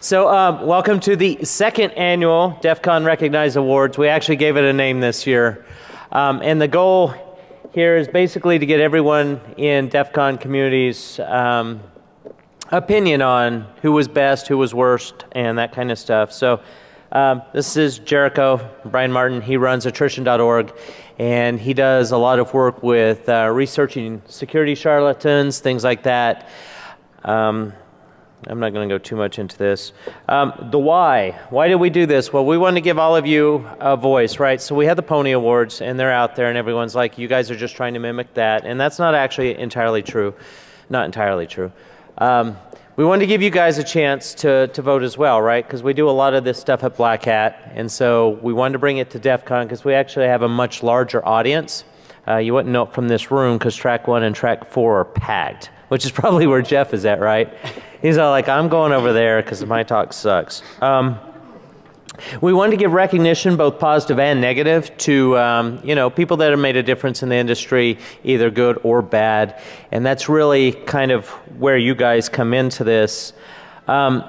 So, um, welcome to the second annual DEF CON Recognized Awards. We actually gave it a name this year. Um, and the goal here is basically to get everyone in DEF CON communities um, opinion on who was best, who was worst, and that kind of stuff. So, um, this is Jericho, Brian Martin. He runs attrition.org, and he does a lot of work with uh, researching security charlatans, things like that. I'm not going to go too much into this. Um, the why. Why did we do this? Well, we wanted to give all of you a voice, right? So we had the Pony Awards, and they're out there, and everyone's like, you guys are just trying to mimic that. And that's not actually entirely true. Not entirely true. Um, we wanted to give you guys a chance to, to vote as well, right? Because we do a lot of this stuff at Black Hat. And so we wanted to bring it to DEF CON because we actually have a much larger audience. Uh, you wouldn't know it from this room because track one and track four are packed, which is probably where Jeff is at, right? He's all like, I'm going over there because my talk sucks. Um, we wanted to give recognition, both positive and negative, to um, you know people that have made a difference in the industry, either good or bad, and that's really kind of where you guys come into this. Um,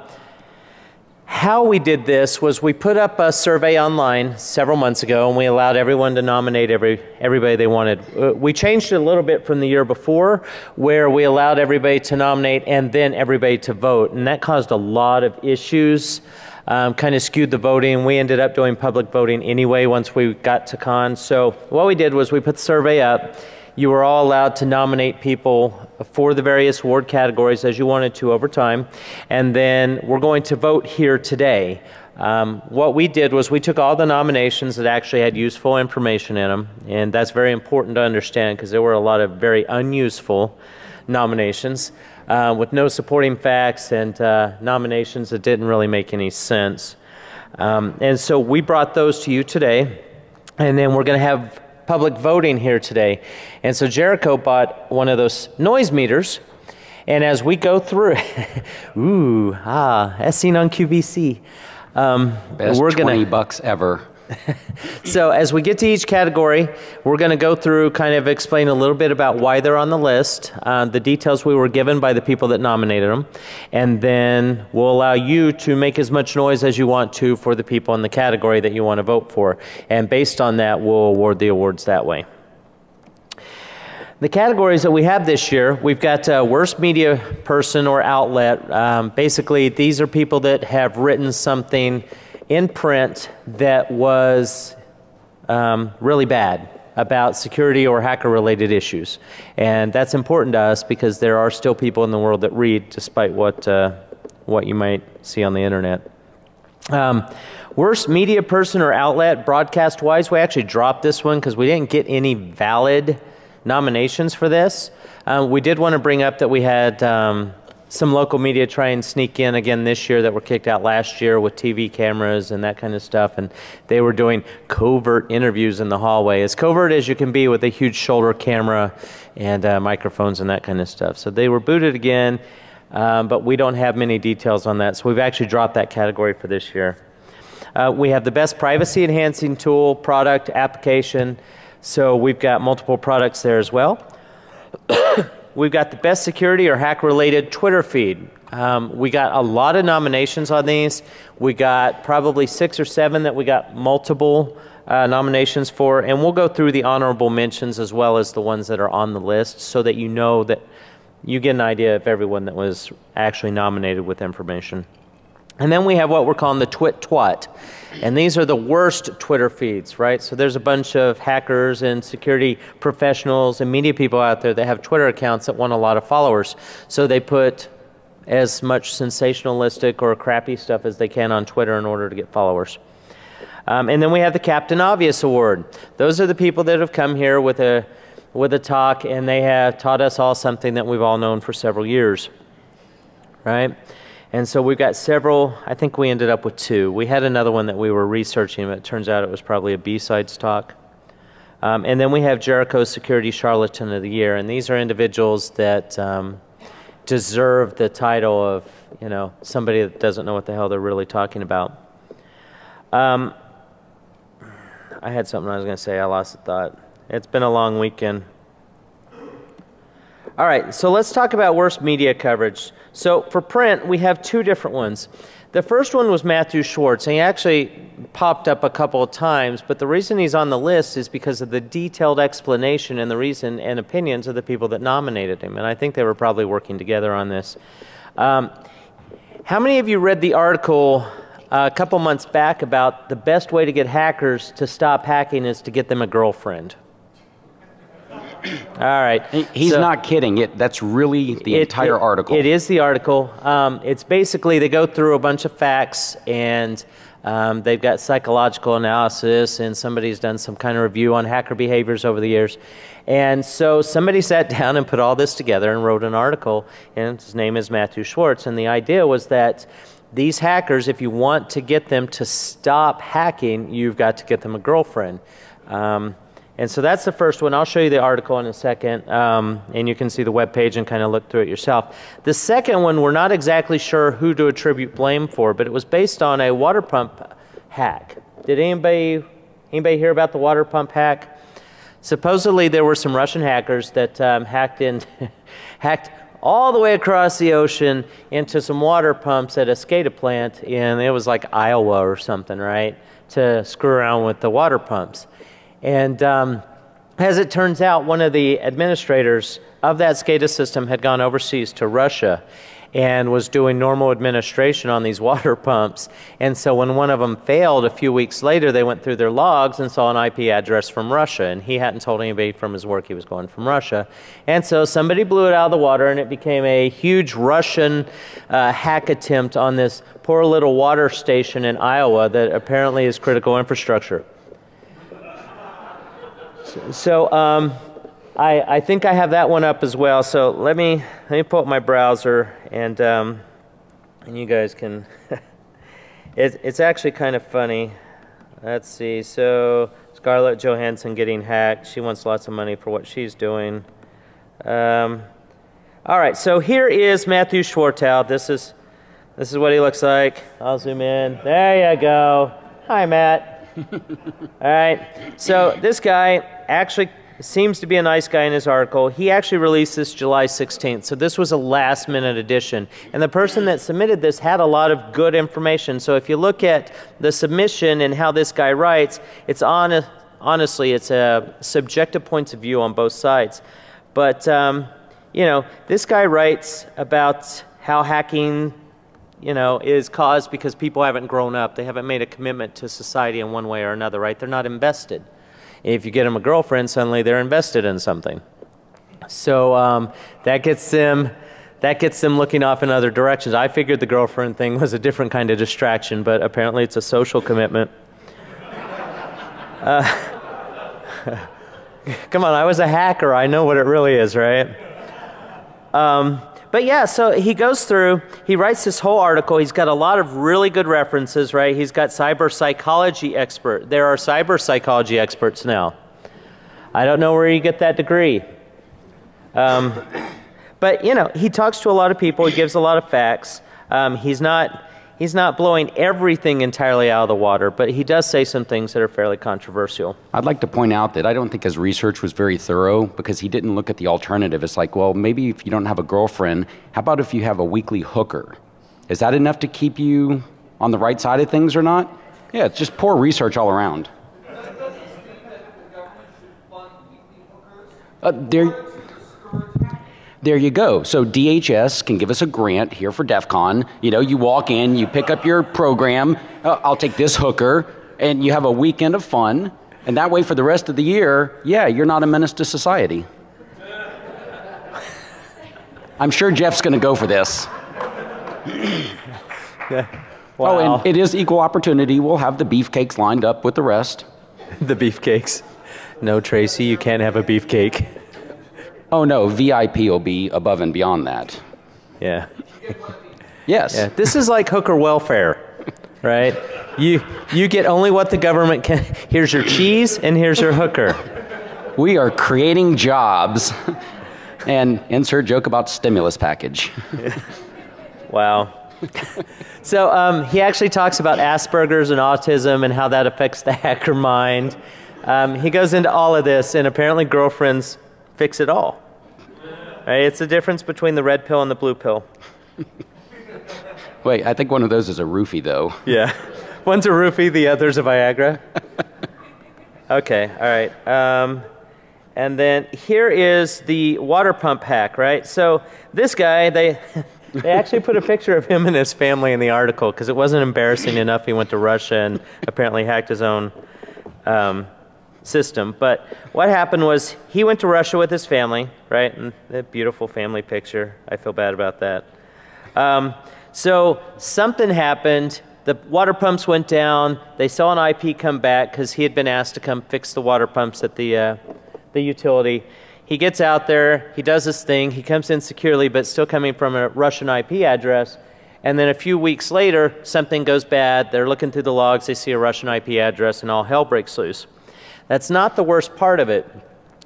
how we did this was we put up a survey online several months ago and we allowed everyone to nominate every, everybody they wanted. Uh, we changed it a little bit from the year before where we allowed everybody to nominate and then everybody to vote. And that caused a lot of issues, um, kind of skewed the voting. We ended up doing public voting anyway once we got to con. So what we did was we put the survey up you were all allowed to nominate people for the various award categories as you wanted to over time. And then we're going to vote here today. Um, what we did was we took all the nominations that actually had useful information in them, and that's very important to understand because there were a lot of very unuseful nominations uh, with no supporting facts and uh, nominations that didn't really make any sense. Um, and so we brought those to you today, and then we're going to have public voting here today. And so Jericho bought one of those noise meters. And as we go through, ooh, ah, as seen on QVC. Um, Best we're 20 gonna, bucks ever. so as we get to each category, we're going to go through, kind of explain a little bit about why they're on the list, uh, the details we were given by the people that nominated them, and then we'll allow you to make as much noise as you want to for the people in the category that you want to vote for. And based on that, we'll award the awards that way. The categories that we have this year, we've got uh, worst media person or outlet. Um, basically, these are people that have written something in print that was um, really bad about security or hacker related issues. And that's important to us because there are still people in the world that read despite what, uh, what you might see on the internet. Um, worst media person or outlet broadcast wise, we actually dropped this one because we didn't get any valid nominations for this. Um, we did want to bring up that we had um, some local media try and sneak in again this year that were kicked out last year with TV cameras and that kind of stuff. And they were doing covert interviews in the hallway, as covert as you can be with a huge shoulder camera and uh, microphones and that kind of stuff. So they were booted again, um, but we don't have many details on that. So we've actually dropped that category for this year. Uh, we have the best privacy enhancing tool, product, application. So we've got multiple products there as well. We've got the best security or hack related Twitter feed. Um, we got a lot of nominations on these. We got probably six or seven that we got multiple uh, nominations for, and we'll go through the honorable mentions as well as the ones that are on the list so that you know that you get an idea of everyone that was actually nominated with information. And then we have what we're calling the Twit Twat. And these are the worst Twitter feeds, right? So there's a bunch of hackers and security professionals and media people out there that have Twitter accounts that want a lot of followers. So they put as much sensationalistic or crappy stuff as they can on Twitter in order to get followers. Um, and then we have the Captain Obvious Award. Those are the people that have come here with a, with a talk and they have taught us all something that we've all known for several years, right? And so we've got several, I think we ended up with two. We had another one that we were researching, but it turns out it was probably a B side stock. Um, and then we have Jericho's Security Charlatan of the Year, and these are individuals that um, deserve the title of, you know, somebody that doesn't know what the hell they're really talking about. Um, I had something I was going to say, I lost the thought. It's been a long weekend. All right, so let's talk about worst media coverage. So for print, we have two different ones. The first one was Matthew Schwartz, and he actually popped up a couple of times, but the reason he's on the list is because of the detailed explanation and the reason and opinions of the people that nominated him, and I think they were probably working together on this. Um, how many of you read the article uh, a couple months back about the best way to get hackers to stop hacking is to get them a girlfriend? All right. He's so not kidding. It, that's really the it, entire it, article. It is the article. Um, it's basically they go through a bunch of facts and um, they've got psychological analysis and somebody's done some kind of review on hacker behaviors over the years. And so somebody sat down and put all this together and wrote an article, and his name is Matthew Schwartz. And the idea was that these hackers, if you want to get them to stop hacking, you've got to get them a girlfriend. Um, and so that's the first one. I'll show you the article in a second, um, and you can see the web page and kind of look through it yourself. The second one, we're not exactly sure who to attribute blame for, but it was based on a water pump hack. Did anybody anybody hear about the water pump hack? Supposedly, there were some Russian hackers that um, hacked in, hacked all the way across the ocean into some water pumps at a SCADA plant, and it was like Iowa or something, right? To screw around with the water pumps. And um, as it turns out, one of the administrators of that SCADA system had gone overseas to Russia and was doing normal administration on these water pumps. And so when one of them failed a few weeks later, they went through their logs and saw an IP address from Russia. And he hadn't told anybody from his work he was going from Russia. And so somebody blew it out of the water, and it became a huge Russian uh, hack attempt on this poor little water station in Iowa that apparently is critical infrastructure. So um, I, I think I have that one up as well. So let me let me pull up my browser and um, and you guys can. it, it's actually kind of funny. Let's see. So Scarlett Johansson getting hacked. She wants lots of money for what she's doing. Um, all right. So here is Matthew Schwartz. This is this is what he looks like. I'll zoom in. There you go. Hi, Matt. All right. So this guy actually seems to be a nice guy in his article. He actually released this July 16th. So this was a last minute edition. And the person that submitted this had a lot of good information. So if you look at the submission and how this guy writes, it's on, honestly, it's a subjective points of view on both sides. But, um, you know, this guy writes about how hacking you know, is caused because people haven't grown up. They haven't made a commitment to society in one way or another, right? They're not invested. If you get them a girlfriend, suddenly they're invested in something. So um, that gets them that gets them looking off in other directions. I figured the girlfriend thing was a different kind of distraction, but apparently it's a social commitment. Uh, come on, I was a hacker. I know what it really is, right? Um, but yeah, so he goes through, he writes this whole article. He's got a lot of really good references, right? He's got cyber psychology expert. There are cyber psychology experts now. I don't know where you get that degree. Um, but, you know, he talks to a lot of people. He gives a lot of facts. Um, he's not he's not blowing everything entirely out of the water, but he does say some things that are fairly controversial. I'd like to point out that I don't think his research was very thorough because he didn't look at the alternative. It's like, well, maybe if you don't have a girlfriend, how about if you have a weekly hooker? Is that enough to keep you on the right side of things or not? Yeah, it's just poor research all around. Uh, there, there you go. So DHS can give us a grant here for DEF CON. You know, you walk in, you pick up your program, uh, I'll take this hooker, and you have a weekend of fun. And that way, for the rest of the year, yeah, you're not a menace to society. I'm sure Jeff's going to go for this. wow. Oh, and it is equal opportunity. We'll have the beefcakes lined up with the rest. the beefcakes. No, Tracy, you can't have a beefcake. Oh no, VIP will be above and beyond that. Yeah. yes. Yeah. This is like hooker welfare, right? You you get only what the government can. Here's your cheese and here's your hooker. We are creating jobs. and insert joke about stimulus package. wow. so um, he actually talks about Asperger's and autism and how that affects the hacker mind. Um, he goes into all of this, and apparently girlfriends fix it all. Right? It's the difference between the red pill and the blue pill. Wait, I think one of those is a roofie, though. Yeah. One's a roofie, the other's a Viagra. okay, all right. Um, and then here is the water pump hack, right? So this guy, they, they actually put a picture of him and his family in the article because it wasn't embarrassing enough. He went to Russia and apparently hacked his own um, system. But what happened was he went to Russia with his family, right? And that beautiful family picture. I feel bad about that. Um, so something happened. The water pumps went down. They saw an IP come back because he had been asked to come fix the water pumps at the, uh, the utility. He gets out there, he does his thing, he comes in securely, but still coming from a Russian IP address. And then a few weeks later, something goes bad. They're looking through the logs, they see a Russian IP address, and all hell breaks loose. That's not the worst part of it.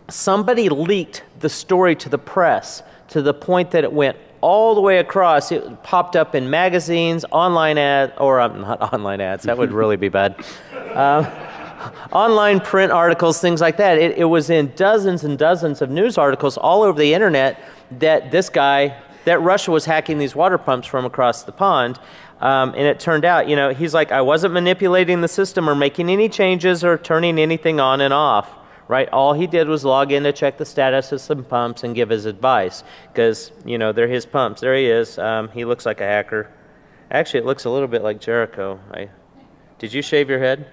Somebody leaked the story to the press to the point that it went all the way across. It popped up in magazines, online ads, or um, not online ads, that would really be bad. Um, online print articles, things like that. It, it was in dozens and dozens of news articles all over the internet that this guy, that Russia was hacking these water pumps from across the pond. Um, and it turned out, you know, he's like, I wasn't manipulating the system or making any changes or turning anything on and off, right? All he did was log in to check the status of some pumps and give his advice because, you know, they're his pumps. There he is. Um, he looks like a hacker. Actually, it looks a little bit like Jericho. I, did you shave your head?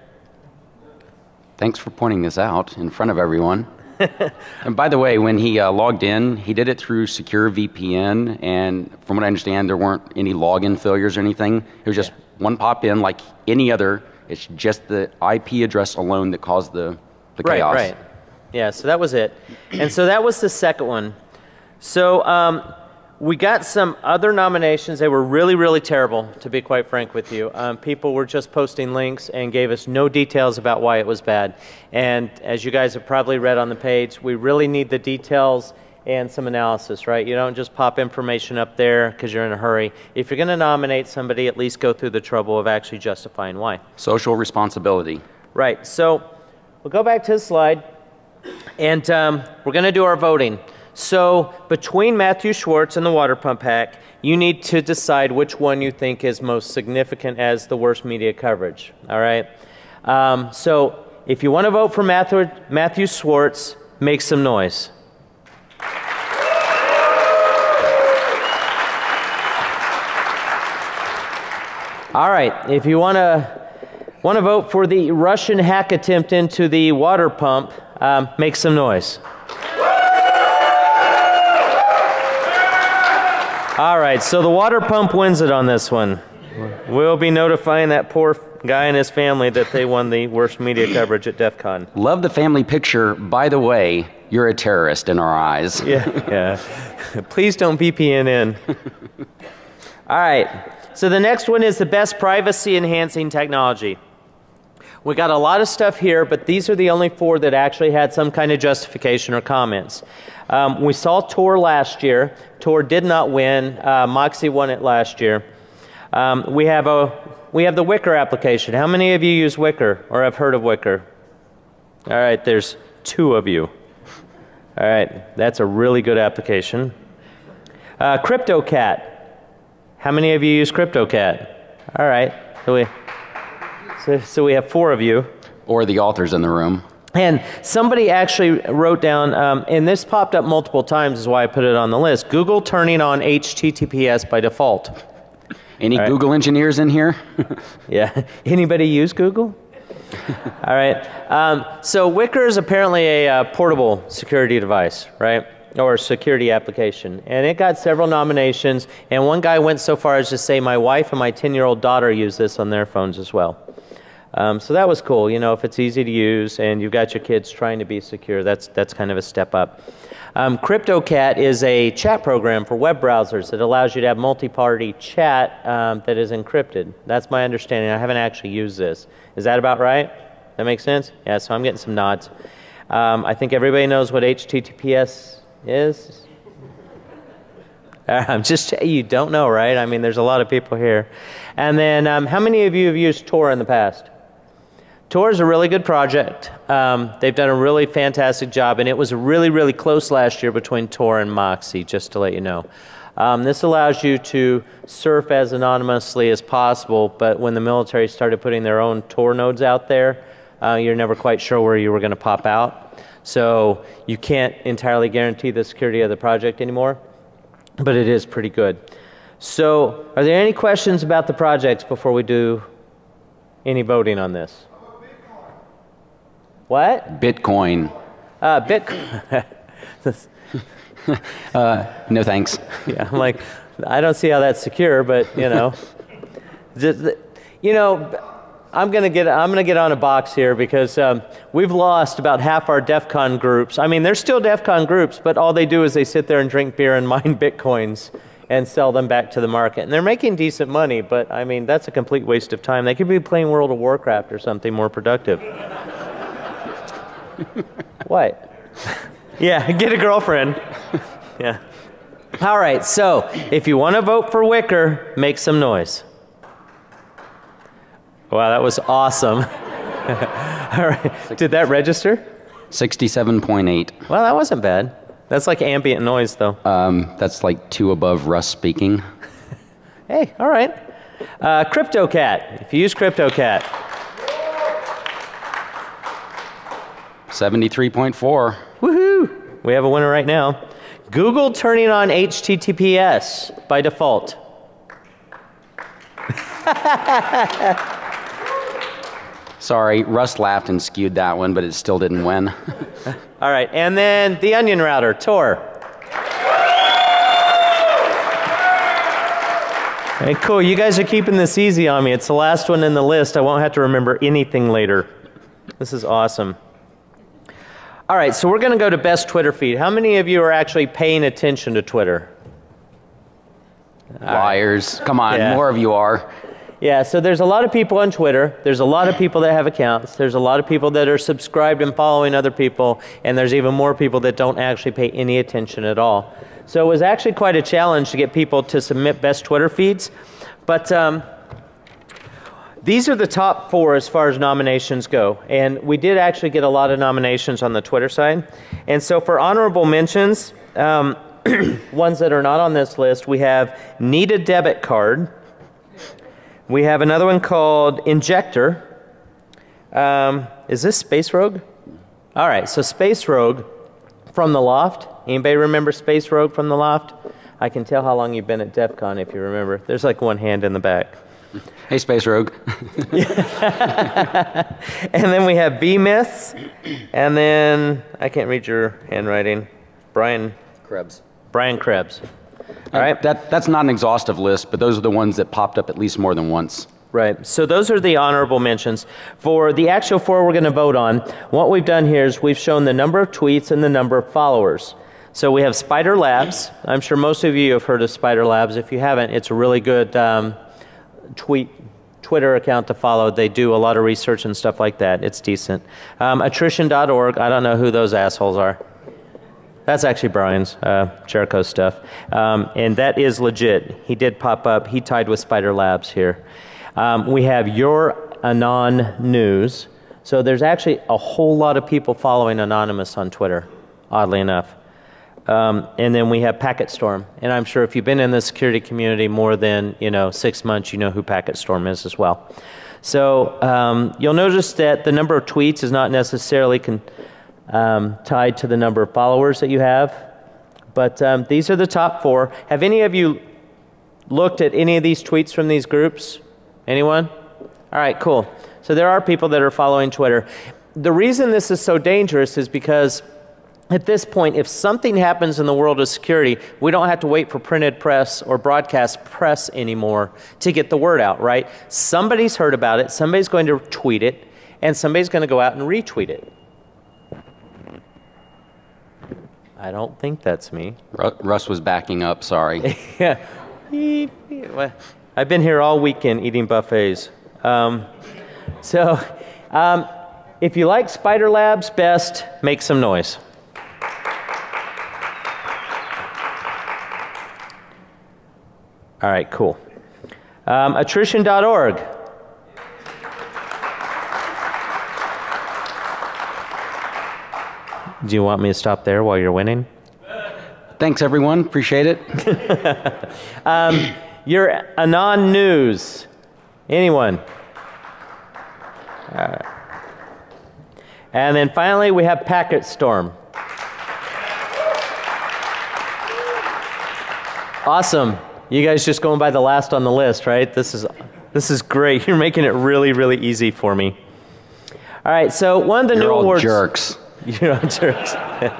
Thanks for pointing this out in front of everyone. and by the way, when he uh, logged in, he did it through Secure VPN, and from what I understand, there weren't any login failures or anything. It was just yeah. one pop in like any other. It's just the IP address alone that caused the, the right, chaos. Right, right. Yeah, so that was it. and so that was the second one. So um, we got some other nominations. They were really, really terrible, to be quite frank with you. Um, people were just posting links and gave us no details about why it was bad. And as you guys have probably read on the page, we really need the details and some analysis, right? You don't just pop information up there because you're in a hurry. If you're going to nominate somebody, at least go through the trouble of actually justifying why. Social responsibility. Right. So we'll go back to the slide, and um, we're going to do our voting. So between Matthew Schwartz and the water pump hack, you need to decide which one you think is most significant as the worst media coverage. All right. Um, so if you want to vote for Matthew, Matthew Schwartz, make some noise. All right. If you want to want to vote for the Russian hack attempt into the water pump, um, make some noise. All right, so the water pump wins it on this one. We'll be notifying that poor guy and his family that they won the worst media coverage at DEF CON. Love the family picture. By the way, you're a terrorist in our eyes. Yeah, yeah. Please don't VPN in. All right, so the next one is the best privacy enhancing technology. We got a lot of stuff here, but these are the only four that actually had some kind of justification or comments. Um, we saw Tor last year. Tor did not win. Uh, Moxie won it last year. Um, we have a we have the Wickr application. How many of you use Wickr or have heard of Wickr? All right, there's two of you. All right, that's a really good application. Uh, CryptoCat. How many of you use CryptoCat? All right, so we so, so we have four of you. Or the authors in the room. And somebody actually wrote down, um, and this popped up multiple times, is why I put it on the list. Google turning on HTTPS by default. Any right. Google engineers in here? yeah. Anybody use Google? All right. Um, so Wickr is apparently a uh, portable security device, right? Or security application. And it got several nominations. And one guy went so far as to say, my wife and my 10 year old daughter use this on their phones as well. Um, so that was cool. You know, if it's easy to use and you've got your kids trying to be secure, that's, that's kind of a step up. Um, CryptoCat is a chat program for web browsers that allows you to have multi-party chat um, that is encrypted. That's my understanding. I haven't actually used this. Is that about right? That makes sense? Yeah, so I'm getting some nods. Um, I think everybody knows what HTTPS is. I'm just, you don't know, right? I mean, there's a lot of people here. And then, um, how many of you have used Tor in the past? Tor is a really good project. Um, they've done a really fantastic job, and it was really, really close last year between Tor and Moxie, just to let you know. Um, this allows you to surf as anonymously as possible, but when the military started putting their own Tor nodes out there, uh, you're never quite sure where you were going to pop out. So you can't entirely guarantee the security of the project anymore, but it is pretty good. So, are there any questions about the projects before we do any voting on this? What? Bitcoin. Uh, Bitcoin. uh, no thanks. Yeah, I'm like, I don't see how that's secure, but you know, just, you know, I'm gonna get I'm gonna get on a box here because um, we've lost about half our DEF CON groups. I mean, they're still DEF CON groups, but all they do is they sit there and drink beer and mine bitcoins and sell them back to the market. And they're making decent money, but I mean, that's a complete waste of time. They could be playing World of Warcraft or something more productive. What? yeah, get a girlfriend. yeah. All right, so if you want to vote for Wickr, make some noise. Wow, that was awesome. All right, did that register? 67.8. Well, that wasn't bad. That's like ambient noise, though. Um, that's like two above Russ speaking. hey, all right. Uh, CryptoCat, if you use CryptoCat. 73.4. Woohoo! We have a winner right now. Google turning on HTTPS by default. Sorry, Russ laughed and skewed that one, but it still didn't win. All right, and then the onion router, Tor. Hey, cool. You guys are keeping this easy on me. It's the last one in the list. I won't have to remember anything later. This is awesome. All right, so we're going to go to best Twitter feed. How many of you are actually paying attention to Twitter? Liars. Come on, Yeah. more of you are. Yeah, so there's a lot of people on Twitter. There's a lot of people that have accounts. There's a lot of people that are subscribed and following other people. And there's even more people that don't actually pay any attention at all. So it was actually quite a challenge to get people to submit best Twitter feeds. But um, these are the top four as far as nominations go. And we did actually get a lot of nominations on the Twitter side. And so for honorable mentions, um, ones that are not on this list, we have Need a Debit Card. We have another one called Injector. Um, is this Space Rogue? All right, so Space Rogue from the L0pht. Anybody remember Space Rogue from the L0pht? I can tell how long you've been at DEF CON if you remember. There's like one hand in the back. Hey, Space Rogue. And then we have B Myths. And then, I can't read your handwriting. Brian, Krebs. Brian Krebs. All right. That, that's not an exhaustive list, but those are the ones that popped up at least more than once. Right. So those are the honorable mentions. For the actual four we're going to vote on, what we've done here is we've shown the number of tweets and the number of followers. So we have Spider Labs. I'm sure most of you have heard of Spider Labs. If you haven't, it's a really good um, tweet Twitter account to follow. They do a lot of research and stuff like that. It's decent. Um, attrition.org. I don't know who those assholes are. That's actually Brian's, uh, Jericho stuff. Um, and that is legit. He did pop up. He tied with Spider Labs here. Um, we have Your Anon News. So there's actually a whole lot of people following Anonymous on Twitter, oddly enough. Um, and then we have Packetstorm. And I'm sure if you've been in the security community more than, you know, six months, you know who Packetstorm is as well. So um, you'll notice that the number of tweets is not necessarily con- um, tied to the number of followers that you have. But um, these are the top four. Have any of you looked at any of these tweets from these groups? Anyone? All right, cool. So there are people that are following Twitter. The reason this is so dangerous is because at this point, if something happens in the world of security, we don't have to wait for printed press or broadcast press anymore to get the word out, right? Somebody's heard about it, somebody's going to tweet it, and somebody's going to go out and retweet it. I don't think that's me. Russ was backing up, sorry. yeah. I've been here all weekend eating buffets. Um, so, um, if you like Spider Labs best, make some noise. All right, cool. Um, attrition.org. Do you want me to stop there while you're winning? Thanks, everyone. Appreciate it. um, your Anon News. Anyone? And then finally, we have Packet Storm. Awesome. You guys just going by the last on the list, right? This is this is great. You're making it really, really easy for me. All right, so one of the You're new all awards. jerks. You're all jerks. all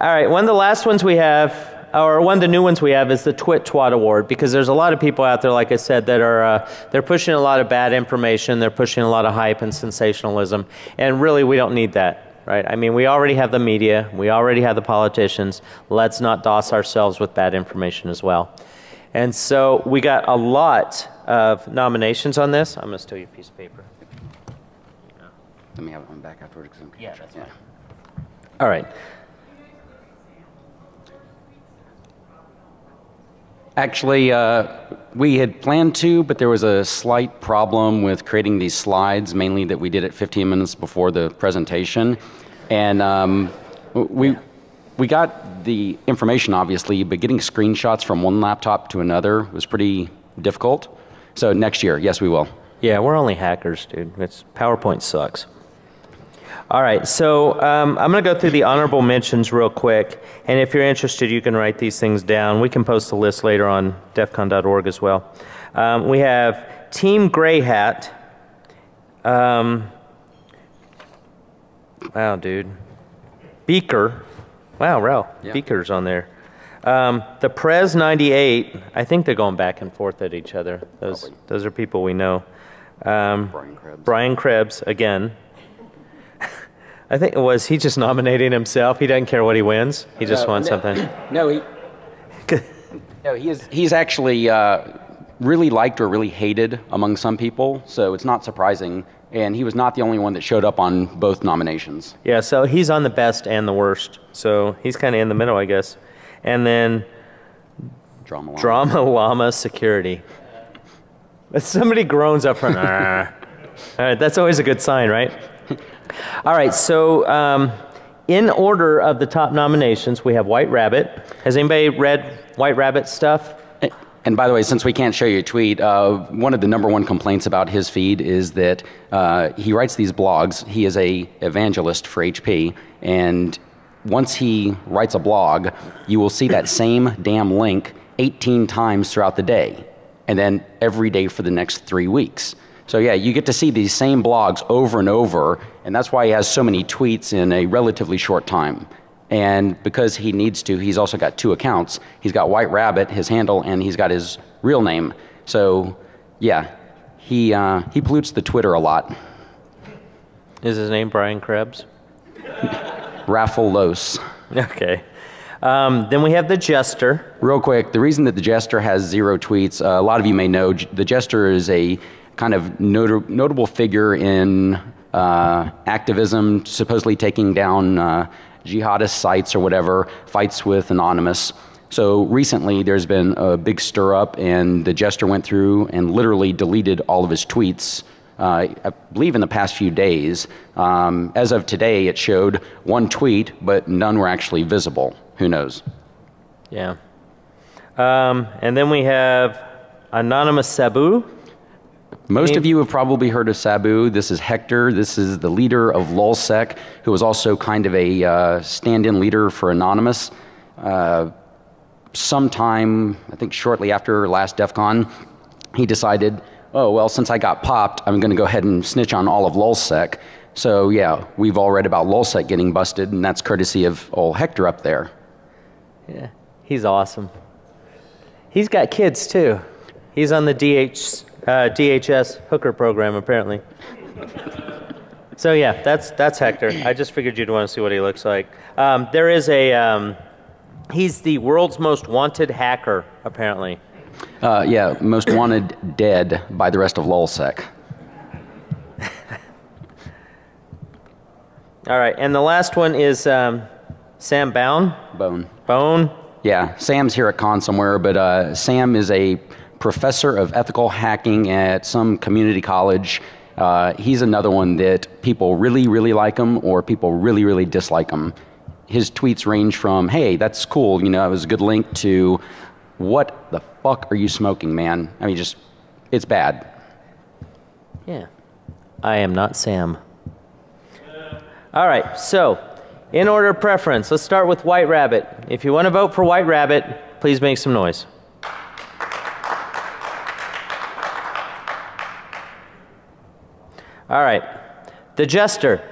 right, one of the last ones we have, or one of the new ones we have, is the Twit Twat Award because there's a lot of people out there, like I said, that are uh, they're pushing a lot of bad information. They're pushing a lot of hype and sensationalism, and really, we don't need that. Right? I mean, we already have the media, we already have the politicians. Let's not DoS ourselves with bad information as well. And so we got a lot of nominations on this. I'm going to steal your piece of paper. Let me have it on back afterwards. Yeah, that's fine. All right. Actually, uh, we had planned to, but there was a slight problem with creating these slides, mainly that we did it 15 minutes before the presentation. And um, we, we got the information, obviously, but getting screenshots from one laptop to another was pretty difficult. So next year, yes, we will. Yeah, we're only hackers, dude. It's PowerPoint sucks. All right, so um, I'm going to go through the honorable mentions real quick, and if you're interested, you can write these things down. We can post the list later on defcon.org as well. Um, we have Team Gray Hat. Um, wow, dude. Beaker. Wow, Ralph. Yeah. Beaker's on there. Um, the Prez 98. I think they're going back and forth at each other. Those, Probably. those are people we know. Um, Brian Krebs. Brian Krebs again. I think it was he just nominating himself. He doesn't care what he wins. He just No, wants no. something. No, he, no, he is, he's actually uh, really liked or really hated among some people, so it's not surprising. And he was not the only one that showed up on both nominations. Yeah, so he's on the best and the worst. So he's kind of in the middle, I guess. And then Drama. Llama. Drama Llama Security. If Somebody groans up front. All right, that's always a good sign, right? All right, so um, in order of the top nominations, we have White Rabbit. Has anybody read White Rabbit stuff? And by the way, since we can't show you a tweet, uh, one of the number one complaints about his feed is that uh, he writes these blogs. He is a evangelist for HP, and once he writes a blog, you will see that same damn link 18 times throughout the day, and then every day for the next three weeks. So yeah, you get to see these same blogs over and over, and that's why he has so many tweets in a relatively short time. And because he needs to, he's also got two accounts. He's got White Rabbit, his handle, and he's got his real name. So, yeah, he, uh, he pollutes the Twitter a lot. Is his name Brian Krebs? Rafal Los. Okay. Um, then we have the Jester. Real quick, the reason that the Jester has zero tweets, uh, a lot of you may know, J- the Jester is a kind of not- notable figure in uh, activism, supposedly taking down uh, jihadist sites or whatever, fights with Anonymous. So recently, there's been a big stir up, and the Jester went through and literally deleted all of his tweets. Uh, I believe in the past few days. Um, as of today, it showed one tweet, but none were actually visible. Who knows? Yeah. Um, and then we have Anonymous Sabu. Most of you have probably heard of Sabu. This is Hector. This is the leader of LulzSec, who was also kind of a uh, stand-in leader for Anonymous. Uh, sometime, I think shortly after last DEF CON, he decided, oh, well, since I got popped, I'm going to go ahead and snitch on all of LulzSec. So, yeah, we've all read about LulzSec getting busted, and that's courtesy of old Hector up there. Yeah. He's awesome. He's got kids too. He's on the DH, uh, DHS hooker program apparently. so yeah, that's that's Hector. I just figured you'd want to see what he looks like. Um, there is a. Um, he's the world's most wanted hacker apparently. Uh, yeah, most wanted dead by the rest of LulzSec. All right, and the last one is um, Sam Bound. Bowne. Bowne. Yeah, Sam's here at con somewhere, but uh, Sam is a professor of ethical hacking at some community college, Uh, he's another one that people really, really like him or people really, really dislike him. His tweets range from, hey, that's cool, you know, it was a good link, to what the fuck are you smoking, man? I mean, just, it's bad. Yeah. I am not Sam. All right, so in order of preference, let's start with White Rabbit. If you want to vote for White Rabbit, please make some noise. All right, the Jester.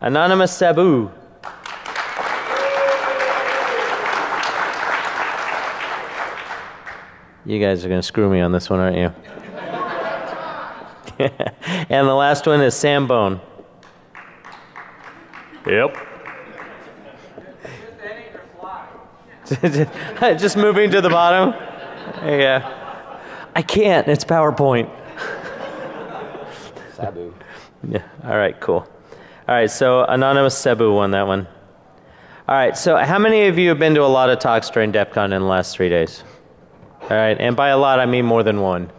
Anonymous Sabu. You guys are going to screw me on this one, aren't you? and the last one is Sam Bowne. Yep. Just moving to the bottom. Yeah. I can't. It's PowerPoint. Sabu. Yeah. All right. Cool. All right. So anonymous Sabu won that one. All right. So how many of you have been to a lot of talks during DEF CON in the last three days? All right. And by a lot, I mean more than one.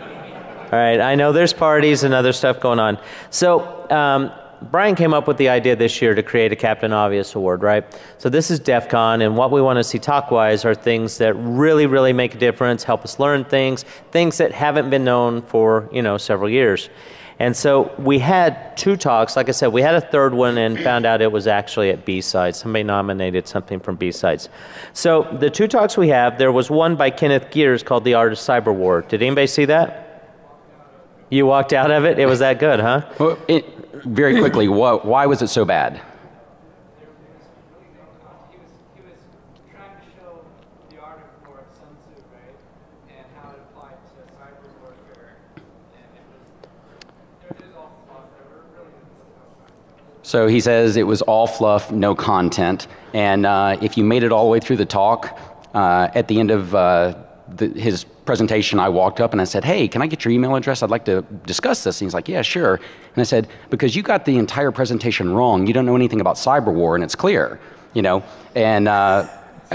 All right. I know there's parties and other stuff going on. So um, Brian came up with the idea this year to create a Captain Obvious Award, right? So this is DEF CON, and what we want to see talk-wise are things that really, really make a difference, help us learn things, things that haven't been known for, you know, several years. And so we had two talks. Like I said, we had a third one and found out it was actually at B-Sides. Somebody nominated something from B-Sides. So the two talks we have, there was one by Kenneth Geers called The Art of Cyber War. Did anybody see that? You walked out of it? It was that good, huh? Well, it, very quickly, what, why was it so bad? he was he was trying to show the art of war of Sun Tzu, right, and how it applied to cyber warfare, and it was it was all fluff. There were really good So he says it was all fluff, no content. And uh, if you made it all the way through the talk, uh, at the end of uh, the, his presentation, I walked up and I said, Hey, can I get your email address? I'd like to discuss this. And he's like, Yeah, sure. And I said, Because you got the entire presentation wrong. You don't know anything about cyber war, and it's clear, you know? And uh,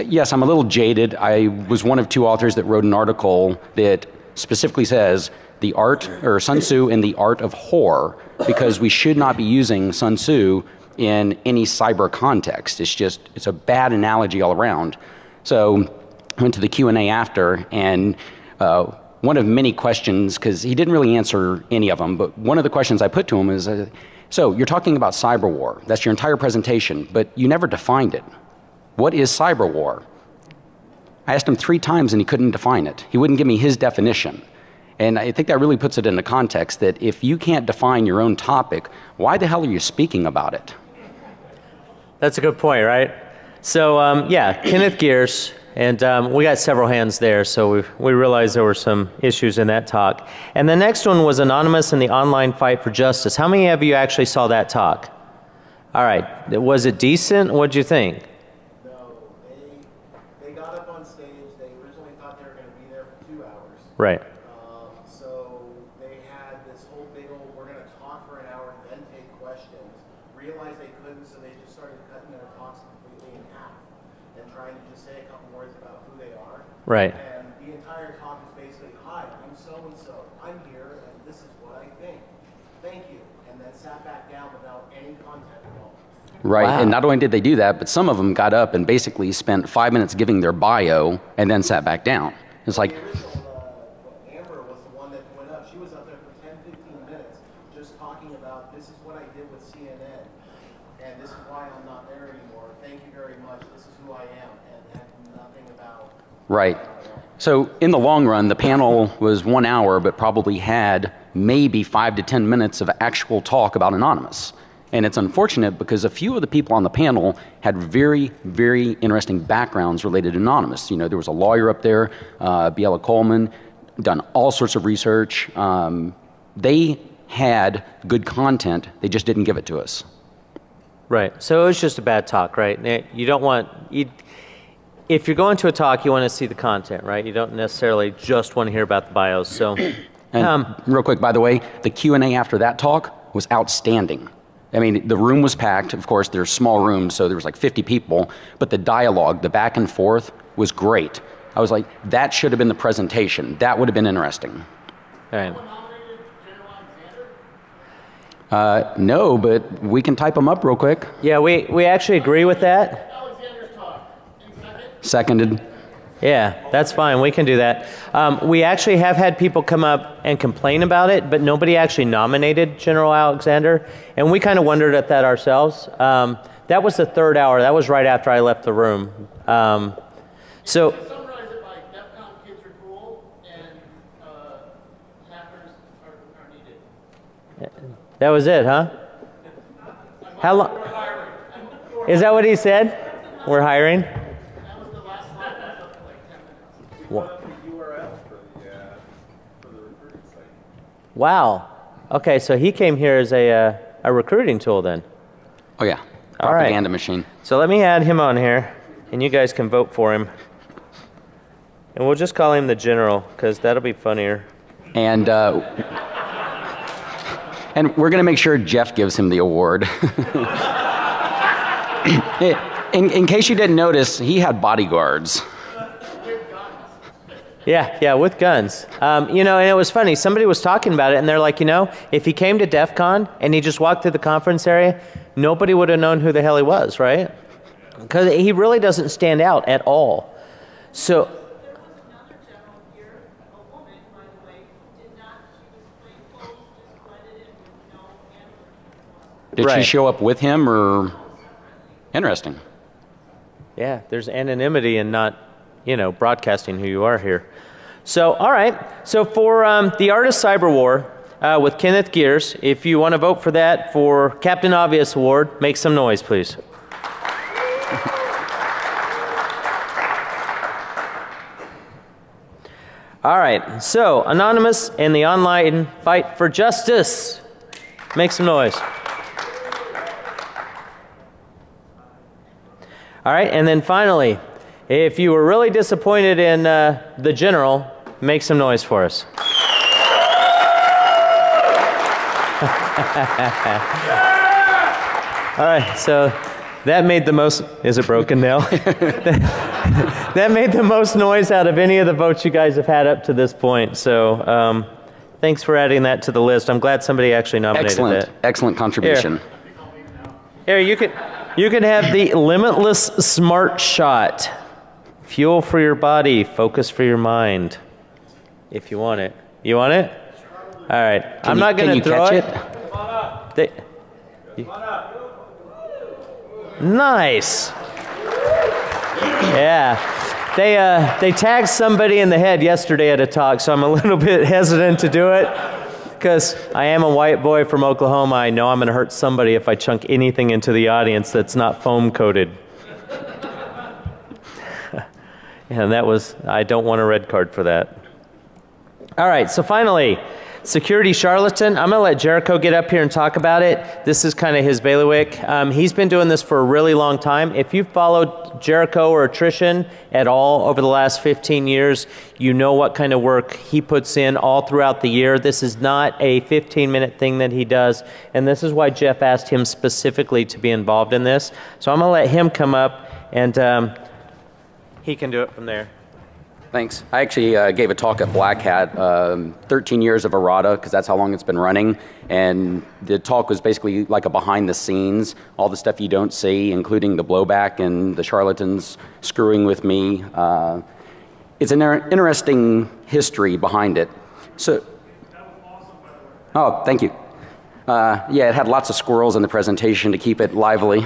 yes, I'm a little jaded. I was one of two authors that wrote an article that specifically says, the art, or Sun Tzu and the art of whore, because we should not be using Sun Tzu in any cyber context. It's just, it's a bad analogy all around. So I went to the Q&A after, and uh, one of many questions, because he didn't really answer any of them, but one of the questions I put to him is, uh, so you're talking about cyber war. That's your entire presentation, but you never defined it. What is cyber war? I asked him three times and he couldn't define it. He wouldn't give me his definition. And I think that really puts it into context that if you can't define your own topic, why the hell are you speaking about it? That's a good point, right? So, um, yeah, Kenneth Geers, and um, we got several hands there, so we, we realized there were some issues in that talk. And the next one was Anonymous and the Online Fight for Justice. How many of you actually saw that talk? All right. Was it decent? What'd you think? No, they, they got up on stage, they originally thought they were gonna be there for two hours. Right. Um, so they had this whole big old, we're gonna talk for an hour and then take questions. Realized they couldn't, so they just started cutting their talks completely in half and trying to just say a couple words about who they are. Right. And the entire talk is basically, hi, I'm so-and-so, I'm here, and this is what I think. Thank you. And then sat back down without any content at all. Right. Wow. And not only did they do that, but some of them got up and basically spent five minutes giving their bio and then sat back down. It's like, The original, uh, Amber was the one that went up. She was up there for 10, 15 minutes just talking about this is what I did with CNN and this is why I'm not there anymore. Thank you very much. This is who I am and had nothing about. Right. So in the long run, the panel was one hour, but probably had maybe five to 10 minutes of actual talk about Anonymous. And it's unfortunate because a few of the people on the panel had very, very interesting backgrounds related to Anonymous. You know, there was a lawyer up there, uh, Biella Coleman, done all sorts of research. Um, they had good content, they just didn't give it to us. Right. So it was just a bad talk, right? You don't want you. If you're going to a talk, you want to see the content, right? You don't necessarily just want to hear about the bios. So, And um, real quick, by the way, the Q&A after that talk was outstanding. I mean, the room was packed. Of course, there's small rooms, so there was like 50 people. But the dialogue, the back and forth, was great. I was like, that should have been the presentation. That would have been interesting. All right. Uh, no, but we can type them up real quick. Yeah, we, we actually agree with that. Seconded. Yeah, that's fine. We can do that. Um, we actually have had people come up and complain about it, but nobody actually nominated General Alexander, and we kind of wondered at that ourselves. Um, that was the third hour. That was right after I left the room. Um, so, Summarize it by DEF kids are cool and uh, hackers are, are needed. that was it, huh? How long? Is that what he said? We're hiring? That was the last slide. That was up to like 10 minutes. Wha- URL for the, uh, for the recruiting site. Wow. Okay, so he came here as a, uh, a recruiting tool then. Oh, yeah. All right. Propaganda machine. So let me add him on here, and you guys can vote for him. And we'll just call him the general, because that'll be funnier. And, uh, and we're going to make sure Jeff gives him the award. in, in case you didn't notice, he had bodyguards. Yeah, yeah, with guns. Um, you know, and it was funny. Somebody was talking about it, and they're like, you know, if he came to DEF CON and he just walked through the conference area, nobody would have known who the hell he was, right? Because he really doesn't stand out at all. So, There was another general here, a woman, by the way, who did she was plain clothes, just blended in with no animal. Did Right. she show up with him or? Interesting. Yeah, there's anonymity and not, you know, broadcasting who you are here. So, all right. So for um, the Artist Cyber War uh, with Kenneth Geers, if you want to vote for that for Captain Obvious Award, make some noise, please. All right. So, Anonymous and the online fight for justice. Make some noise. All right, and then finally, if you were really disappointed in uh, the general, make some noise for us. All right, so that made the most. Is it broken now? that made the most noise out of any of the votes you guys have had up to this point. So, um, thanks for adding that to the list. I'm glad somebody actually nominated Excellent. that. Excellent contribution. Here, you can you can have the limitless smart shot. Fuel for your body, focus for your mind. If you want it. You want it? All right. I'm you- not can going to throw catch it. it? They- you- nice. Yeah. They, uh, they tagged somebody in the head yesterday at a talk, so I'm a little bit hesitant to do it because I am a white boy from Oklahoma. I know I'm going to hurt somebody if I chunk anything into the audience that's not foam coated. And that was, I don't want a red card for that. All right, so finally, security charlatan. I'm going to let Jericho get up here and talk about it. This is kind of his bailiwick. Um, he's been doing this for a really long time. If you've followed Jericho or attrition at all over the last 15 years, you know what kind of work he puts in all throughout the year. This is not a 15 minute thing that he does, and this is why Jeff asked him specifically to be involved in this. So I'm going to let him come up and um, he can do it from there. Thanks. I actually uh, gave a talk at Black Hat, um, 13 years of errata, because that's how long it's been running. And the talk was basically like a behind the scenes, all the stuff you don't see, including the blowback and the charlatans screwing with me. Uh, it's an inter- interesting history behind it. So, oh, thank you. Uh, yeah, it had lots of squirrels in the presentation to keep it lively.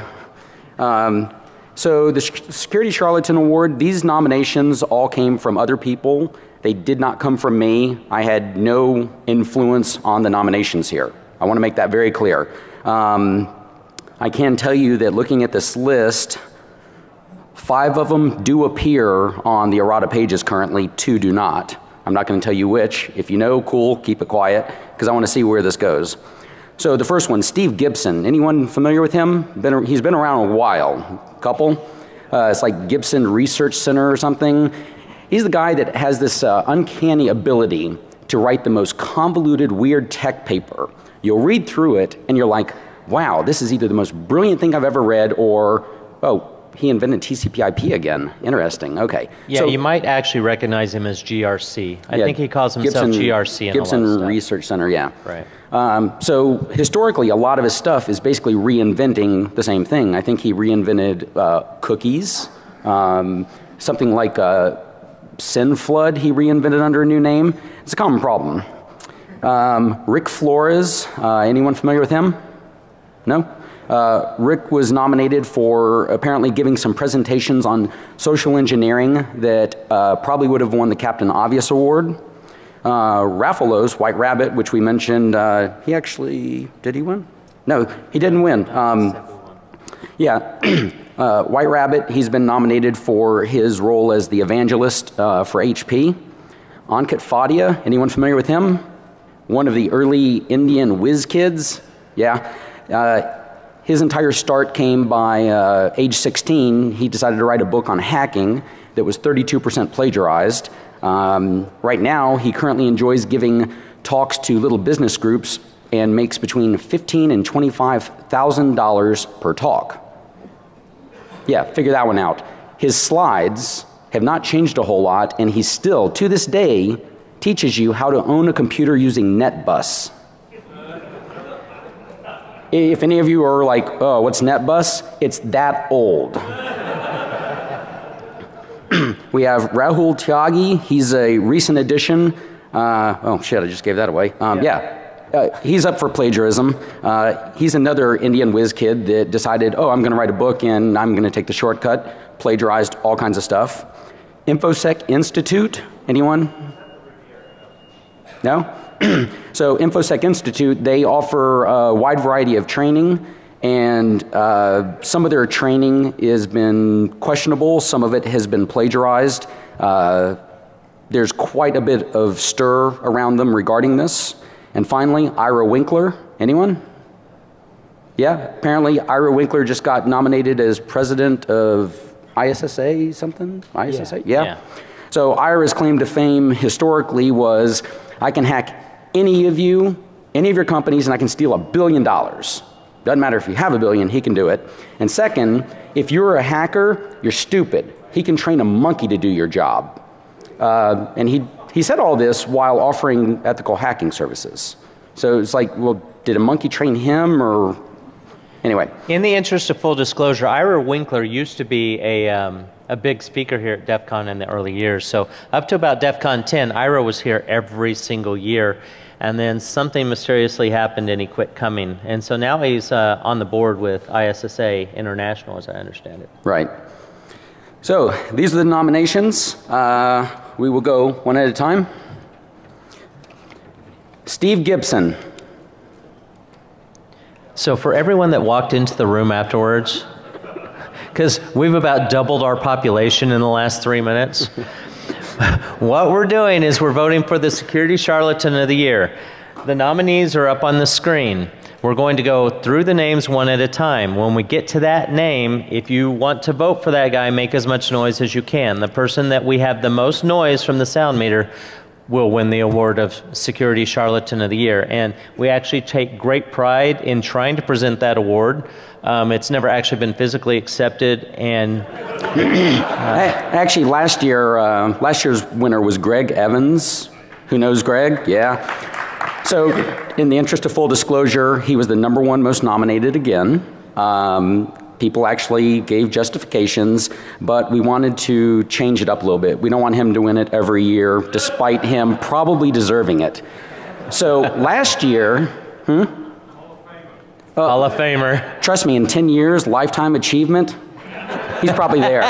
Um, so the Security Charlatan Award, these nominations all came from other people. They did not come from me. I had no influence on the nominations here. I want to make that very clear. Um, I can tell you that looking at this list, five of them do appear on the errata pages currently, two do not. I'm not going to tell you which. If you know, cool, keep it quiet, because I want to see where this goes. So the first one, Steve Gibson. Anyone familiar with him? Been, he's been around a while. a Couple? Uh, it's like Gibson Research Center or something. He's the guy that has this uh, uncanny ability to write the most convoluted, weird tech paper. You'll read through it and you're like, wow, this is either the most brilliant thing I've ever read or, oh, he invented TCP/IP again. Interesting. Okay. Yeah, So- you might actually recognize him as GRC. I yeah, think he calls himself Gibson- GRC in Gibson a lot of stuff. Research Center. Yeah. Right. Um, so historically, a lot of his stuff is basically reinventing the same thing. I think he reinvented uh, cookies, um, something like uh, SYN Flood. He reinvented under a new name. It's a common problem. Um, Rick Flores. Uh, anyone familiar with him? No? Uh, Rick was nominated for apparently giving some presentations on social engineering that uh, probably would have won the Captain Obvious Award. Uh, Rafal Los, White Rabbit, which we mentioned, uh, he actually, did he win? No, he didn't win. Um, yeah, uh, White Rabbit, he's been nominated for his role as the evangelist uh, for HP. Ankit Fadia, anyone familiar with him? One of the early Indian whiz kids. Yeah. Uh, his entire start came by uh, age 16. He decided to write a book on hacking that was 32% plagiarized. Um, right now, he currently enjoys giving talks to little business groups and makes between fifteen and twenty-five thousand dollars per talk. Yeah, figure that one out. His slides have not changed a whole lot, and he still, to this day, teaches you how to own a computer using NetBus. If any of you are like, oh, what's NetBus? It's that old. We have Rahul Tyagi. He's a recent addition. Uh, oh, shit, I just gave that away. Um, yeah. Uh, he's up for plagiarism. Uh, he's another Indian whiz kid that decided, oh, I'm going to write a book and I'm going to take the shortcut. Plagiarized all kinds of stuff. InfoSec Institute. Anyone? No? so InfoSec Institute, they offer a wide variety of training and uh, some of their training has been questionable, some of it has been plagiarized. Uh, there's quite a bit of stir around them regarding this. And finally, Ira Winkler. Anyone? Yeah, apparently Ira Winkler just got nominated as president of ISSA something? ISSA? Yeah. Yeah. Yeah. So Ira's claim to fame historically was I can hack any of you, any of your companies, and I can steal a billion dollars. Doesn't matter if you have a billion, he can do it. And second, if you're a hacker, you're stupid. He can train a monkey to do your job. Uh, and he, he said all this while offering ethical hacking services. So it's like, well, did a monkey train him or. Anyway, In the interest of full disclosure, Ira Winkler used to be a, um, a big speaker here at DEF CON in the early years. So up to about DEF CON 10, Ira was here every single year. And then something mysteriously happened and he quit coming. And so now he's uh, on the board with ISSA International, as I understand it. right. So these are the nominations. Uh, we will go one at a time. Steve Gibson. So for everyone that walked into the room afterwards, because we've about doubled our population in the last three minutes, what we're doing is we're voting for the Security Charlatan of the Year. The nominees are up on the screen. We're going to go through the names one at a time. When we get to that name, if you want to vote for that guy, make as much noise as you can. The person that we have the most noise from the sound meter will win the award of Security Charlatan of the Year. And we actually take great pride in trying to present that award. Um, it's never actually been physically accepted, and A- Actually, last year, uh, last year's winner was Greg Evans. Who knows Greg? Yeah. So, in the interest of full disclosure, he was the number one most nominated again. Um, people actually gave justifications, but we wanted to change it up a little bit. We don't want him to win it every year, despite him probably deserving it. So, last year, Hall of Famer. trust me, in 10 years, lifetime achievement, he's probably there.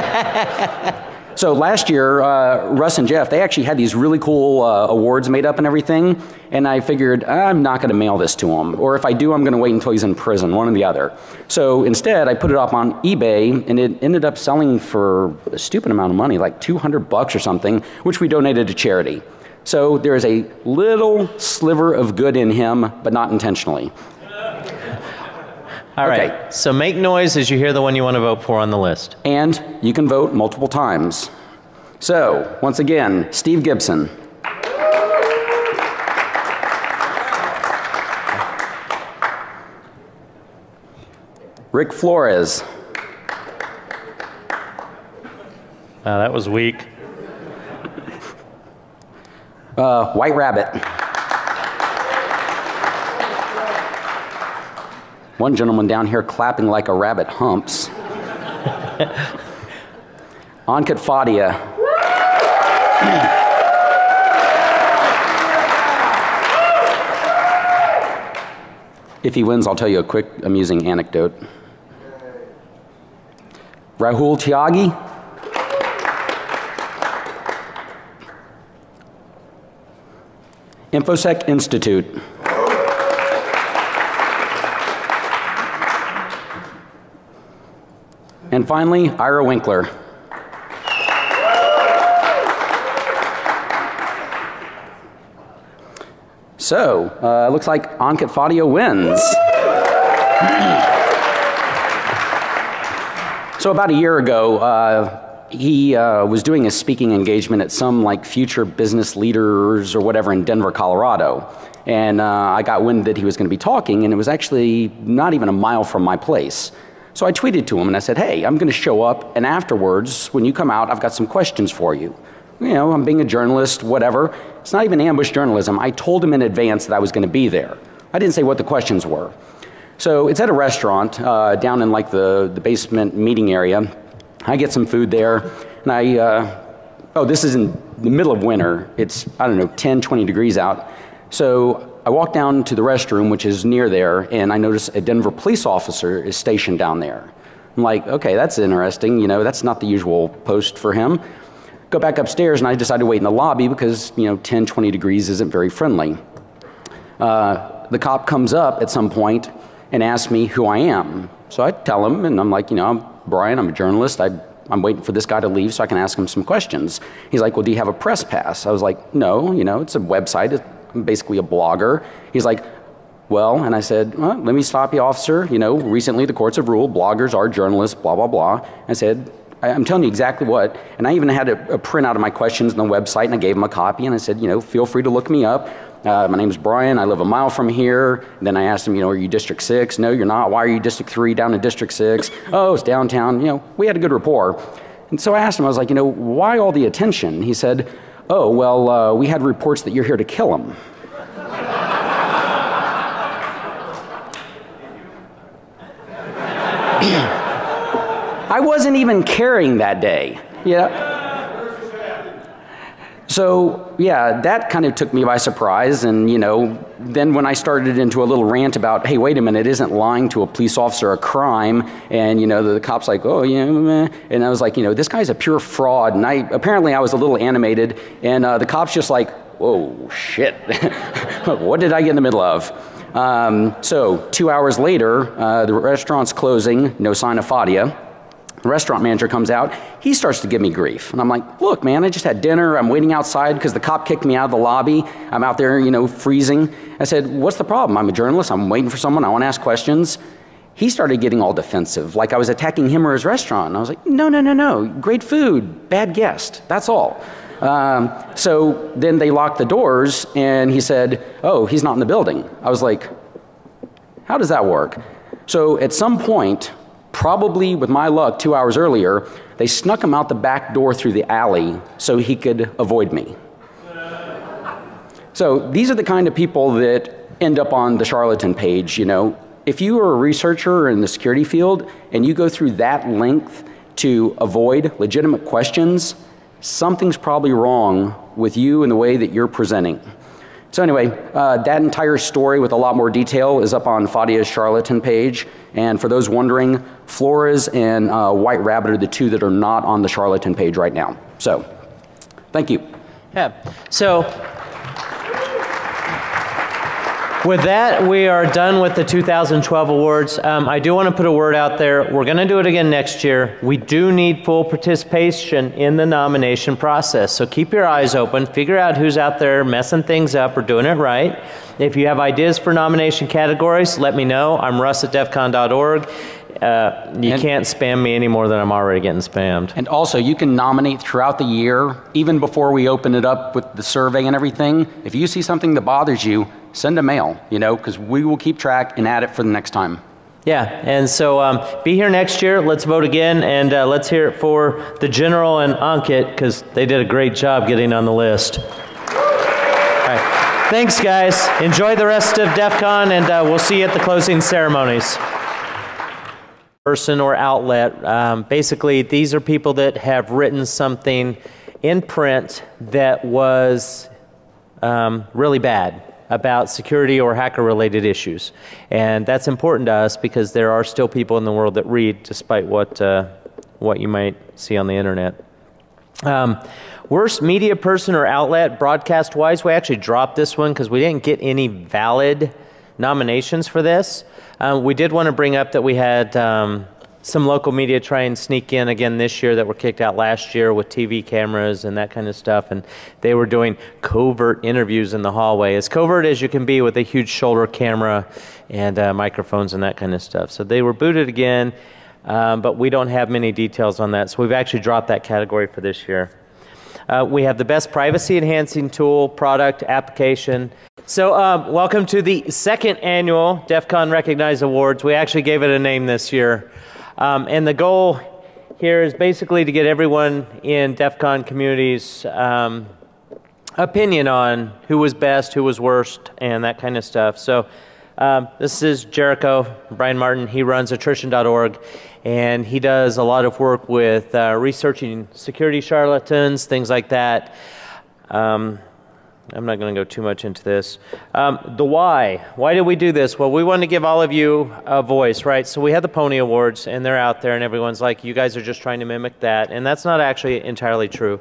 so last year, uh, Russ and Jeff, they actually had these really cool uh, awards made up and everything, and I figured I'm not going to mail this to him, or if I do, I'm going to wait until he's in prison, one or the other. So instead, I put it up on eBay, and it ended up selling for a stupid amount of money, like 200 bucks or something, which we donated to charity. So there is a little sliver of good in him, but not intentionally. All right. Okay. So make noise as you hear the one you want to vote for on the list. And you can vote multiple times. So, once again, Steve Gibson. Rick Flores. Uh, that was weak. Uh, White Rabbit. One gentleman down here clapping like a rabbit humps. Ankit Fadia. If he wins, I'll tell you a quick amusing anecdote. Rahul Tyagi. InfoSec Institute. And finally, Ira Winkler. So, uh, looks like Ankit Fadia wins. so, about a year ago, uh, he uh, was doing a speaking engagement at some like future business leaders or whatever in Denver, Colorado. And uh, I got wind that he was going to be talking, and it was actually not even a mile from my place. So I tweeted to him and I said, Hey, I'm going to show up, and afterwards, when you come out, I've got some questions for you. You know, I'm being a journalist, whatever. It's not even ambush journalism. I told him in advance that I was going to be there. I didn't say what the questions were. So it's at a restaurant uh, down in like the, the basement meeting area. I get some food there, and I, uh, oh, this is in the middle of winter. It's, I don't know, 10, 20 degrees out. So I walk down to the restroom, which is near there, and I notice a Denver police officer is stationed down there. I'm like, okay, that's interesting. You know, that's not the usual post for him. Go back upstairs, and I decide to wait in the lobby because, you know, 10, 20 degrees isn't very friendly. Uh, the cop comes up at some point and asks me who I am. So I tell him, and I'm like, you know, I'm Brian, I'm a journalist. I, I'm waiting for this guy to leave so I can ask him some questions. He's like, well, do you have a press pass? I was like, no, you know, it's a website. I'm basically a blogger. He's like, well, and I said, well, let me stop you, officer. You know, recently the courts have ruled bloggers are journalists, blah, blah, blah. I said, I'm telling you exactly what. And I even had a, a print out of my questions on the website, and I gave him a copy, and I said, you know, feel free to look me up. Uh, my name's Brian. I live a mile from here. And then I asked him, you know, are you District 6? No, you're not. Why are you District 3 down in District 6? oh, it's downtown. You know, we had a good rapport. And so I asked him, I was like, you know, why all the attention? He said, oh, well, uh, we had reports that you're here to kill him. I wasn't even caring that day. Yeah. So, yeah, that kind of took me by surprise. And, you know, then when I started into a little rant about, hey, wait a minute, isn't lying to a police officer a crime? And, you know, the, the cop's like, oh, yeah, meh. and I was like, you know, this guy's a pure fraud. And I apparently I was a little animated. And uh, the cop's just like, whoa, shit. what did I get in the middle of? Um, so, two hours later, uh, the restaurant's closing, no sign of Fadia. The restaurant manager comes out. He starts to give me grief. And I'm like, look, man, I just had dinner. I'm waiting outside because the cop kicked me out of the lobby. I'm out there, you know, freezing. I said, what's the problem? I'm a journalist. I'm waiting for someone. I want to ask questions. He started getting all defensive, like I was attacking him or his restaurant. And I was like, no, no, no, no. Great food, bad guest. That's all. Um, so then they locked the doors, and he said, oh, he's not in the building. I was like, how does that work? So at some point, probably with my luck two hours earlier, they snuck him out the back door through the alley so he could avoid me. So these are the kind of people that end up on the charlatan page, you know. If you are a researcher in the security field and you go through that length to avoid legitimate questions, something's probably wrong with you and the way that you're presenting. So anyway, uh, that entire story with a lot more detail is up on Fadia's charlatan page. And for those wondering, Flores and uh, White Rabbit are the two that are not on the charlatan page right now. So, thank you. Yeah. So, with that, we are done with the 2012 awards. Um, I do want to put a word out there. We're going to do it again next year. We do need full participation in the nomination process. So keep your eyes open. Figure out who's out there messing things up or doing it right. If you have ideas for nomination categories, let me know. I'm russ at defcon.org. Uh, you And- can't spam me any more than I'm already getting spammed. And also, you can nominate throughout the year, even before we open it up with the survey and everything. If you see something that bothers you, send a mail, you know, because we will keep track and add it for the next time. Yeah, and so um, be here next year. Let's vote again, and uh, let's hear it for the general and Ankit because they did a great job getting on the list. All right. Thanks, guys. Enjoy the rest of DEF CON, and uh, we'll see you at the closing ceremonies. Person or outlet. Um, basically, these are people that have written something in print that was um, really bad about security or hacker related issues. And that's important to us because there are still people in the world that read despite what, uh, what you might see on the internet. Um, worst media person or outlet, broadcast wise, we actually dropped this one because we didn't get any valid nominations for this. Um, we did want to bring up that we had um, some local media try and sneak in again this year that were kicked out last year with TV cameras and that kind of stuff. And they were doing covert interviews in the hallway, as covert as you can be with a huge shoulder camera and uh, microphones and that kind of stuff. So they were booted again, um, but we don't have many details on that. So we've actually dropped that category for this year. Uh, we have the best privacy enhancing tool, product, application. So, um, welcome to the second annual DEF CON Recognize Awards. We actually gave it a name this year. Um, and the goal here is basically to get everyone in DEF CON communities um, opinion on who was best, who was worst, and that kind of stuff. So um, this is Jericho, Brian Martin. He runs attrition.org, and he does a lot of work with uh, researching security charlatans, things like that. Um, I'm not going to go too much into this. Um, the why. Why did we do this? Well, we wanted to give all of you a voice, right? So we had the Pony Awards, and they're out there, and everyone's like, you guys are just trying to mimic that. And that's not actually entirely true.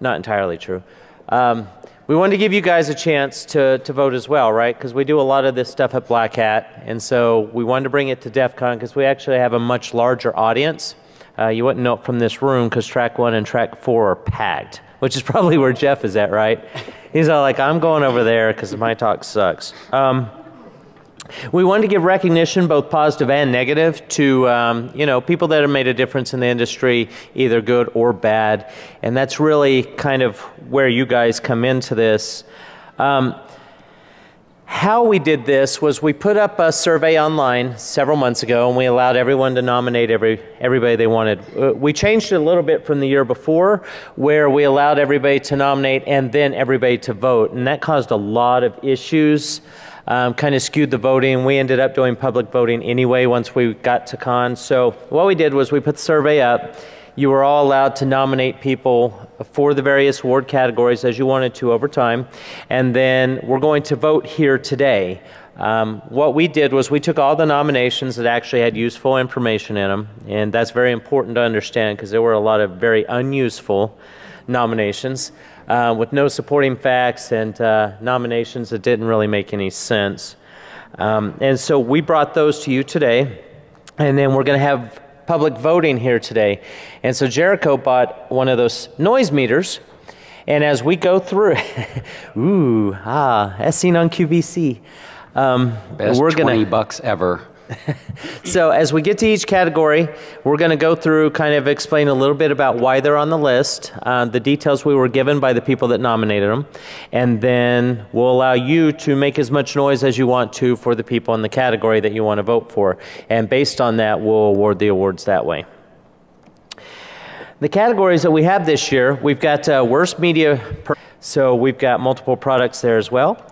Not entirely true. Um, we wanted to give you guys a chance to, to vote as well, right? Because we do a lot of this stuff at Black Hat. And so we wanted to bring it to DEF CON because we actually have a much larger audience. Uh, you wouldn't know it from this room because track one and track four are packed, which is probably where Jeff is at, right? He's all like, I'm going over there because my talk sucks. Um, we wanted to give recognition, both positive and negative, to um, you know people that have made a difference in the industry, either good or bad, and that's really kind of where you guys come into this. Um, how we did this was we put up a survey online several months ago, and we allowed everyone to nominate every everybody they wanted. Uh, we changed it a little bit from the year before, where we allowed everybody to nominate and then everybody to vote, and that caused a lot of issues um, kind of skewed the voting. We ended up doing public voting anyway once we got to con. So what we did was we put the survey up. You were all allowed to nominate people for the various award categories as you wanted to over time. And then we're going to vote here today. Um, what we did was we took all the nominations that actually had useful information in them, and that's very important to understand because there were a lot of very unuseful nominations uh, with no supporting facts and uh, nominations that didn't really make any sense. Um, and so we brought those to you today, and then we're going to have public voting here today. And so Jericho bought one of those noise meters. And as we go through, ooh, ah, as seen on QVC. Um, Best we're 20 gonna, bucks ever. so as we get to each category, we're going to go through, kind of explain a little bit about why they're on the list, uh, the details we were given by the people that nominated them, and then we'll allow you to make as much noise as you want to for the people in the category that you want to vote for. And based on that, we'll award the awards that way. The categories that we have this year, we've got uh, worst media, so we've got multiple products there as well.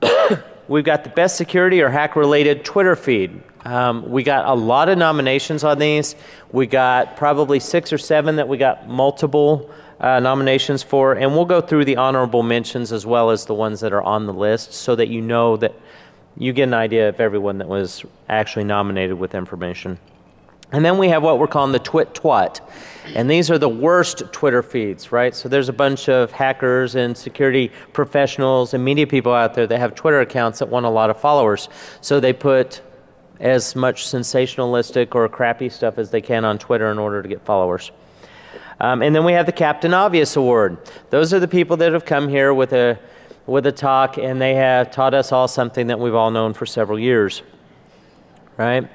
We've got the best security or hack related Twitter feed. Um, we got a lot of nominations on these. We got probably six or seven that we got multiple uh, nominations for, and we'll go through the honorable mentions as well as the ones that are on the list so that you know that you get an idea of everyone that was actually nominated with information. And then we have what we're calling the Twit Twat. And these are the worst Twitter feeds, right? So there's a bunch of hackers and security professionals and media people out there that have Twitter accounts that want a lot of followers. So they put as much sensationalistic or crappy stuff as they can on Twitter in order to get followers. Um, and then we have the Captain Obvious Award. Those are the people that have come here with a, with a talk and they have taught us all something that we've all known for several years, right?